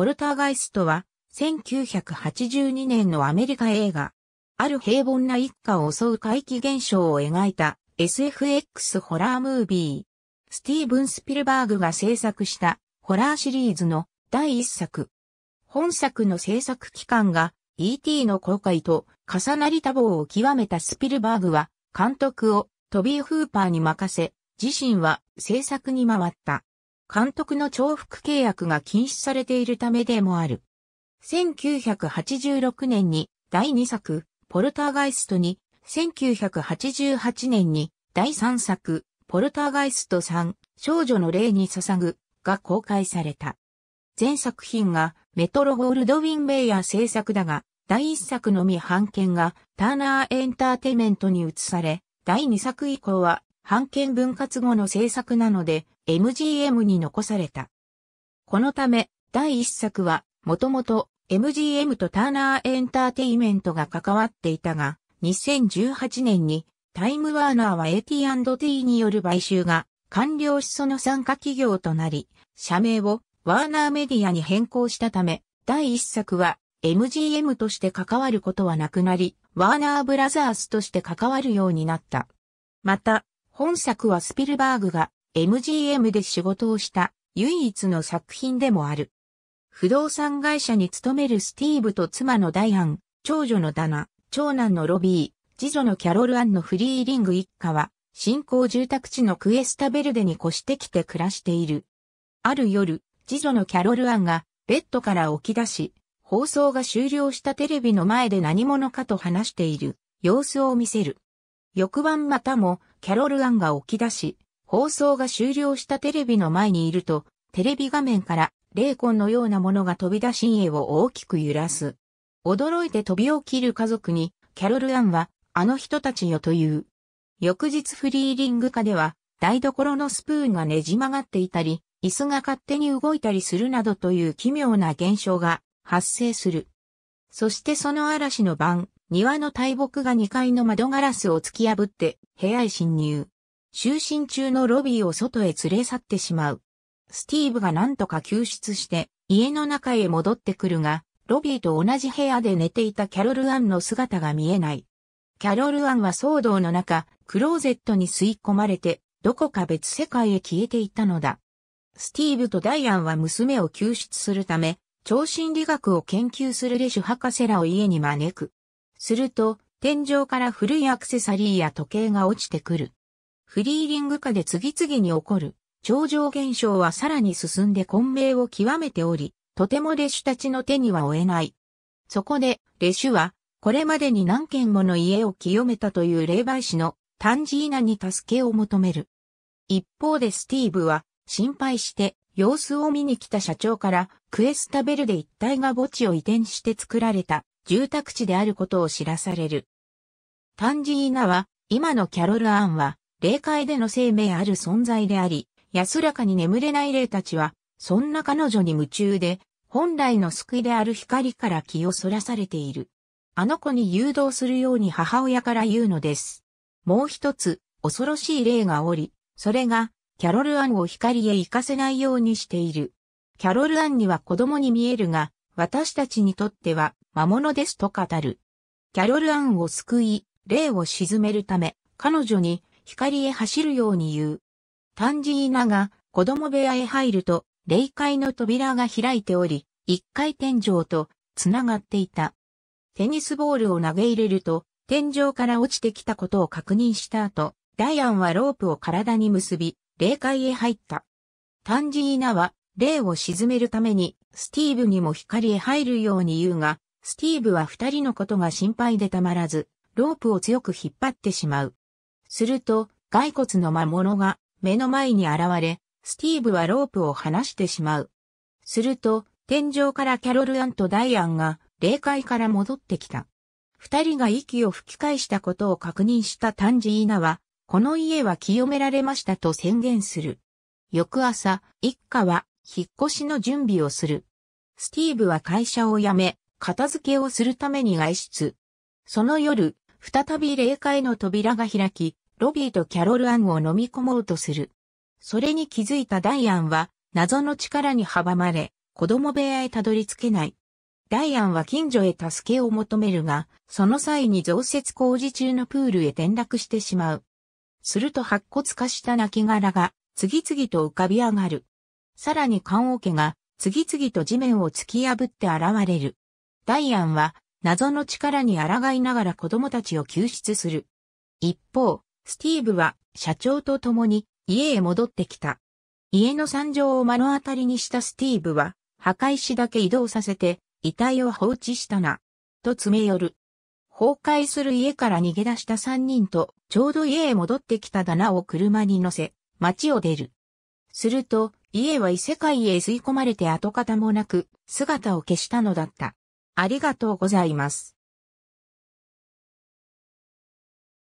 ポルターガイストは、1982年のアメリカ映画、ある平凡な一家を襲う怪奇現象を描いた SFX ホラームービー。スティーブン・スピルバーグが制作したホラーシリーズの第一作。本作の制作期間が E.T. の公開と重なり多忙を極めたスピルバーグは監督をトビー・フーパーに任せ、自身は制作に回った。監督の重複契約が禁止されているためでもある。1986年に第2作、ポルターガイストに、1988年に第3作、ポルターガイスト3、少女の霊に捧ぐが公開された。全作品がメトロゴールドウィンベイヤー制作だが、第1作のみ版権がターナーエンターテイメントに移され、第2作以降は版権分割後の制作なので MGM に残された。このため、第1作はもともと MGM とターナーエンターテイメントが関わっていたが、2018年にタイムワーナーは AT&T による買収が完了しその参加企業となり、社名をワーナーメディアに変更したため、第1作は MGM として関わることはなくなり、ワーナーブラザースとして関わるようになった。また、本作はスピルバーグが MGM で仕事をした唯一の作品でもある。不動産会社に勤めるスティーブと妻のダイアン、長女のダナ、長男のロビー、次女のキャロル・アンのフリーリング一家は、新興住宅地のクエスタベルデに越してきて暮らしている。ある夜、次女のキャロル・アンがベッドから起き出し、放送が終了したテレビの前で何者かと話している様子を見せる。翌晩またもキャロル・アンが起き出し、放送が終了したテレビの前にいると、テレビ画面から霊魂のようなものが飛び出し家を大きく揺らす。驚いて飛び起きる家族に、キャロル・アンは、あの人たちよという。翌日フリーリング下では、台所のスプーンがねじ曲がっていたり、椅子が勝手に動いたりするなどという奇妙な現象が発生する。そしてその嵐の晩、庭の大木が2階の窓ガラスを突き破って部屋へ侵入。就寝中のロビーを外へ連れ去ってしまう。スティーブが何とか救出して家の中へ戻ってくるが、ロビーと同じ部屋で寝ていたキャロル・アンの姿が見えない。キャロル・アンは騒動の中、クローゼットに吸い込まれて、どこか別世界へ消えていったのだ。スティーブとダイアンは娘を救出するため、超心理学を研究するレシュ博士らを家に招く。すると、天井から古いアクセサリーや時計が落ちてくる。フリーリング下で次々に起こる超常現象はさらに進んで混迷を極めており、とてもレシュたちの手には負えない。そこで、レシュは、これまでに何軒もの家を清めたという霊媒師のタンジーナに助けを求める。一方でスティーブは心配して様子を見に来た社長からクエスタベルで一帯が墓地を移転して作られた住宅地であることを知らされる。タンジーナは今のキャロル・アンは霊界での生命ある存在であり、安らかに眠れない霊たちはそんな彼女に夢中で本来の救いである光から気をそらされている。あの子に誘導するように母親から言うのです。もう一つ恐ろしい霊がおり、それがキャロル・アンを光へ行かせないようにしている。キャロル・アンには子供に見えるが、私たちにとっては魔物ですと語る。キャロル・アンを救い、霊を沈めるため、彼女に光へ走るように言う。タンジーナが子供部屋へ入ると、霊界の扉が開いており、一階天井と繋がっていた。テニスボールを投げ入れると、天井から落ちてきたことを確認した後、ダイアンはロープを体に結び、霊界へ入った。タンジーナは霊を沈めるためにスティーブにも光へ入るように言うが、スティーブは二人のことが心配でたまらず、ロープを強く引っ張ってしまう。すると、骸骨の魔物が目の前に現れ、スティーブはロープを離してしまう。すると、天井からキャロル・アンとダイアンが霊界から戻ってきた。二人が息を吹き返したことを確認したタンジーナは、この家は清められましたと宣言する。翌朝、一家は引っ越しの準備をする。スティーブは会社を辞め、片付けをするために外出。その夜、再び霊界の扉が開き、ロビーとキャロル・アンを飲み込もうとする。それに気づいたダイアンは、謎の力に阻まれ、子供部屋へたどり着けない。ダイアンは近所へ助けを求めるが、その際に増設工事中のプールへ転落してしまう。すると白骨化した亡骸が次々と浮かび上がる。さらに棺桶が次々と地面を突き破って現れる。ダイアンは謎の力に抗いながら子供たちを救出する。一方、スティーブは社長と共に家へ戻ってきた。家の惨状を目の当たりにしたスティーブは墓石だけ移動させて遺体を放置したな。と詰め寄る。崩壊する家から逃げ出した三人と、ちょうど家へ戻ってきたダナを車に乗せ、街を出る。すると、家は異世界へ吸い込まれて跡形もなく、姿を消したのだった。ありがとうございます。